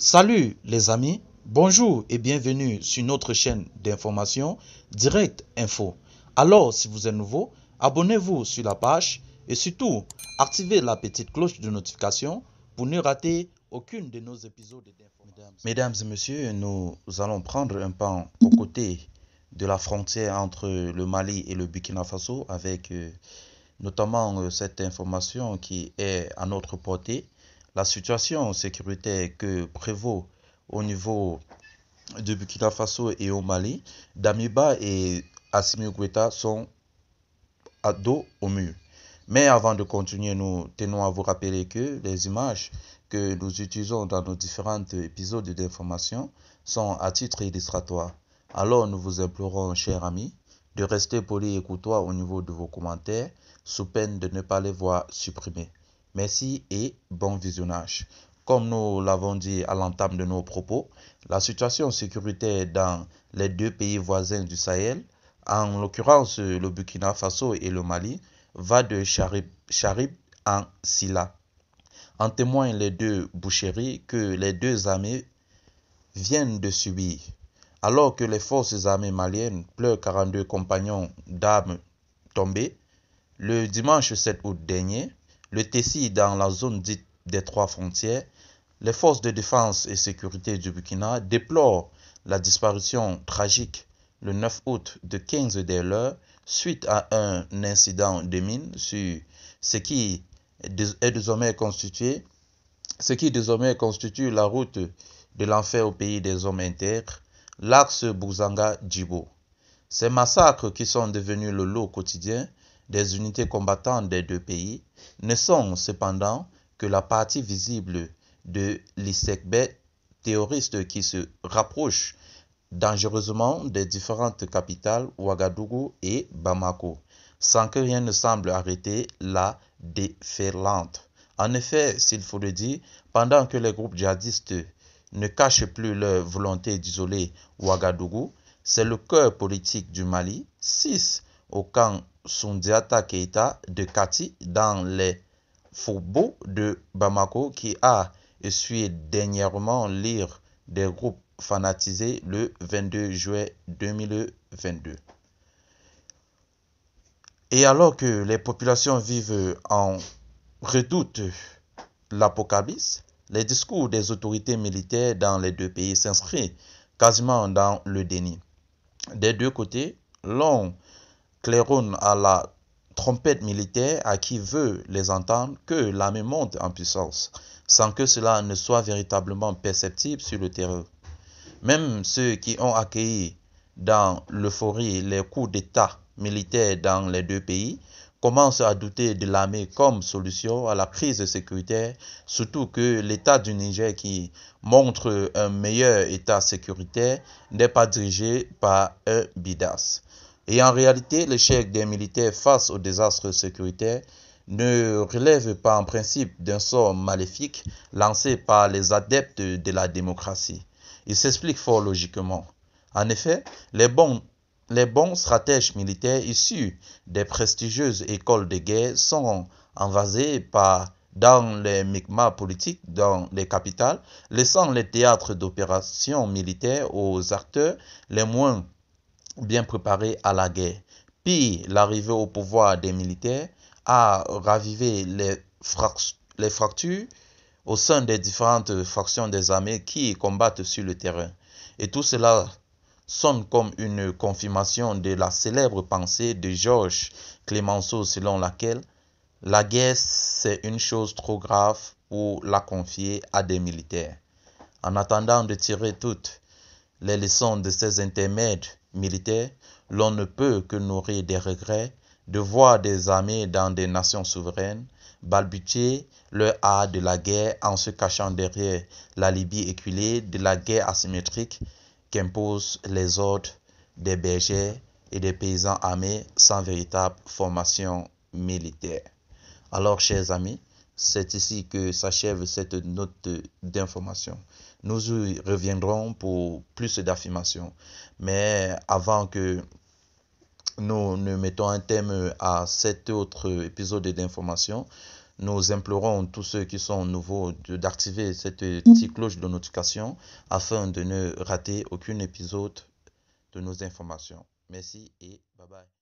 Salut les amis, bonjour et bienvenue sur notre chaîne d'information Direct Info. Alors, si vous êtes nouveau, abonnez-vous sur la page et surtout, activez la petite cloche de notification pour ne rater aucune de nos épisodes d'information. Mesdames et messieurs, nous allons prendre un pan aux côtés de la frontière entre le Mali et le Burkina Faso avec euh, notamment euh, cette information qui est à notre portée la situation sécuritaire que prévaut au niveau de Burkina Faso et au Mali, Damiba et Assimi Goïta sont à dos au mur. Mais avant de continuer, nous tenons à vous rappeler que les images que nous utilisons dans nos différents épisodes d'information sont à titre illustratoire. Alors nous vous implorons, chers amis, de rester polis et courtois au niveau de vos commentaires, sous peine de ne pas les voir supprimés. Merci et bon visionnage. Comme nous l'avons dit à l'entame de nos propos, la situation sécuritaire dans les deux pays voisins du Sahel, en l'occurrence le Burkina Faso et le Mali, va de Charib, en Silla. En témoignent les deux boucheries que les deux armées viennent de subir. Alors que les forces armées maliennes pleurent 42 compagnons d'armes tombés, le dimanche 7 août dernier, le Tessie dans la zone dite des trois frontières, les forces de défense et sécurité du Burkina déplorent la disparition tragique le 9 août de 15 des leurs suite à un incident de mine sur ce qui est désormais constitué ce qui désormais constitue la route de l'enfer au pays des hommes intègres, l'axe Bouzanga-Djibo. Ces massacres qui sont devenus le lot quotidien des unités combattantes des deux pays ne sont cependant que la partie visible de l'ISECB terroriste qui se rapproche dangereusement des différentes capitales Ouagadougou et Bamako, sans que rien ne semble arrêter la déferlante. En effet, s'il faut le dire, pendant que les groupes djihadistes ne cachent plus leur volonté d'isoler Ouagadougou, c'est le cœur politique du Mali, 6 au camp Sundiata Keita de Kati dans les faubourgs de Bamako qui a essuyé dernièrement l'ire des groupes fanatisés le 22 juillet 2022. Et alors que les populations vivent en redoute l'apocalypse, les discours des autorités militaires dans les deux pays s'inscrivent quasiment dans le déni. Des deux côtés, l'on claironne à la trompette militaire à qui veut les entendre que l'armée monte en puissance, sans que cela ne soit véritablement perceptible sur le terrain. Même ceux qui ont accueilli dans l'euphorie les coups d'État militaires dans les deux pays commencent à douter de l'armée comme solution à la crise sécuritaire, surtout que l'État du Niger qui montre un meilleur État sécuritaire n'est pas dirigé par un bidas. Et en réalité, l'échec des militaires face au désastre sécuritaire ne relève pas en principe d'un sort maléfique lancé par les adeptes de la démocratie. Il s'explique fort logiquement. En effet, les bons, les bons stratèges militaires issus des prestigieuses écoles de guerre sont envasés par dans les micmas politiques dans les capitales, laissant les théâtres d'opérations militaires aux acteurs les moins bien préparés à la guerre. Puis l'arrivée au pouvoir des militaires a ravivé les, les fractures au sein des différentes factions des armées qui combattent sur le terrain. Et tout cela sonne comme une confirmation de la célèbre pensée de Georges Clemenceau selon laquelle la guerre c'est une chose trop grave pour la confier à des militaires. En attendant de tirer toutes les leçons de ces intermèdes militaires, l'on ne peut que nourrir des regrets de voir des armées dans des nations souveraines balbutier le art de la guerre en se cachant derrière la Libye éculée de la guerre asymétrique qu'imposent les ordres des bergers et des paysans armés sans véritable formation militaire. Alors, chers amis, c'est ici que s'achève cette note d'information. Nous y reviendrons pour plus d'affirmations. Mais avant que nous ne mettons un thème à cet autre épisode d'information, nous implorons tous ceux qui sont nouveaux d'activer cette petite cloche de notification afin de ne rater aucun épisode de nos informations. Merci et bye bye.